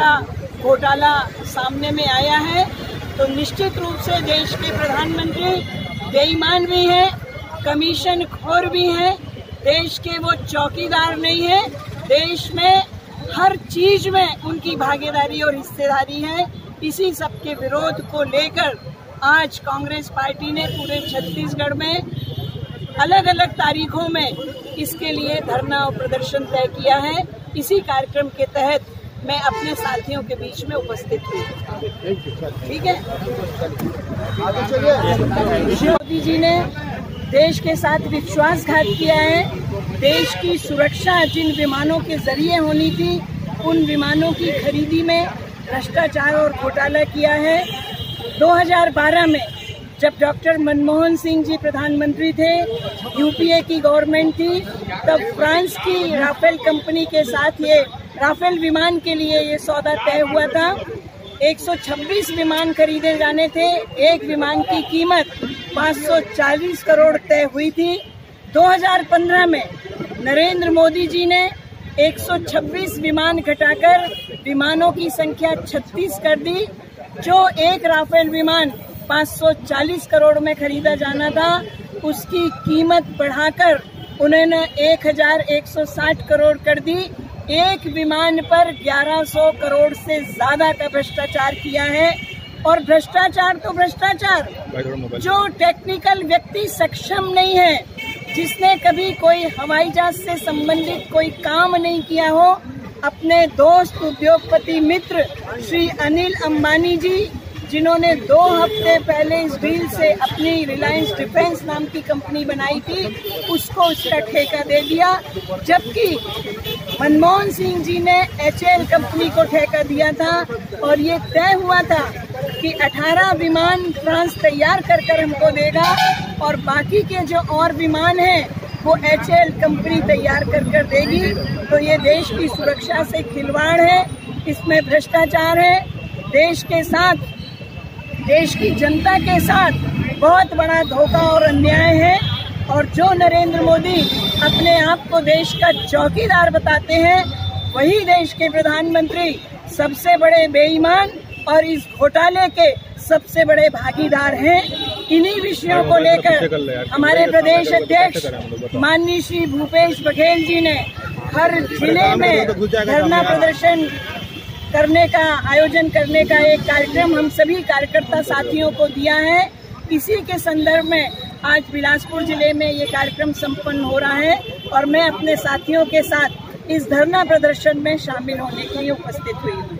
का घोटाला सामने में आया है तो निश्चित रूप से देश के प्रधानमंत्री बेईमान भी हैं, कमीशन खोर भी हैं, देश के वो चौकीदार नहीं है, देश में हर चीज़ में उनकी भागीदारी और हिस्सेदारी है। इसी सब के विरोध को लेकर आज कांग्रेस पार्टी ने पूरे छत्तीसगढ़ में अलग अलग तारीखों में इसके लिए धरना और प्रदर्शन तय किया है। इसी कार्यक्रम के तहत मैं अपने साथियों के बीच में उपस्थित हुई ठीक है? मोदी जी ने देश के साथ विश्वासघात किया है। देश की सुरक्षा जिन विमानों के ज़रिए होनी थी, उन विमानों की खरीदी में भ्रष्टाचार और घोटाला किया है। 2012 में जब डॉक्टर मनमोहन सिंह जी प्रधानमंत्री थे, यूपीए की गवर्नमेंट थी, तब फ्रांस की राफेल कंपनी के साथ ये राफेल विमान के लिए ये सौदा तय हुआ था। 126 विमान खरीदे जाने थे। एक विमान की कीमत 540 करोड़ तय हुई थी। 2015 में नरेंद्र मोदी जी ने 126 विमान घटाकर विमानों की संख्या 36 कर दी, जो एक राफेल विमान 540 करोड़ में खरीदा जाना था। उसकी कीमत बढ़ाकर उन्होंने 1160 करोड़ कर दी। एक विमान पर 1100 करोड़ से ज़्यादा का भ्रष्टाचार किया है। और भ्रष्टाचार तो भ्रष्टाचार जो टेक्निकल व्यक्ति सक्षम नहीं है जिसने कभी कोई हवाई जहाज़ से संबंधित कोई काम नहीं किया हो अपने दोस्त उद्योगपति मित्र श्री अनिल अंबानी जी जिन्होंने दो हफ़्ते पहले इस डील से अपनी रिलायंस डिफेंस नाम की कंपनी बनाई थी उसको उसका ठेका दे दिया। जबकि मनमोहन सिंह जी ने एच कंपनी को ठेका दिया था और ये तय हुआ था कि 18 विमान फ्रांस तैयार कर कर हमको देगा और बाकी के जो और विमान हैं, वो एचएल कंपनी तैयार कर कर देगी। तो ये देश की सुरक्षा से खिलवाड़ है, इसमें भ्रष्टाचार है। देश के साथ, देश की जनता के साथ बहुत बड़ा धोखा और अन्याय है। और जो नरेंद्र मोदी अपने आप को देश का चौकीदार बताते हैं वही देश के प्रधानमंत्री सबसे बड़े बेईमान और इस घोटाले के सबसे बड़े भागीदार हैं। इन्हीं विषयों को लेकर हमारे प्रदेश अध्यक्ष माननीय श्री भूपेश बघेल जी ने हर ज़िले में धरना प्रदर्शन करने का आयोजन करने का एक कार्यक्रम हम सभी कार्यकर्ता साथियों को दिया है। इसी के संदर्भ में आज बिलासपुर ज़िले में ये कार्यक्रम संपन्न हो रहा है और मैं अपने साथियों के साथ इस धरना प्रदर्शन में शामिल होने के लिए उपस्थित हुई हूँ।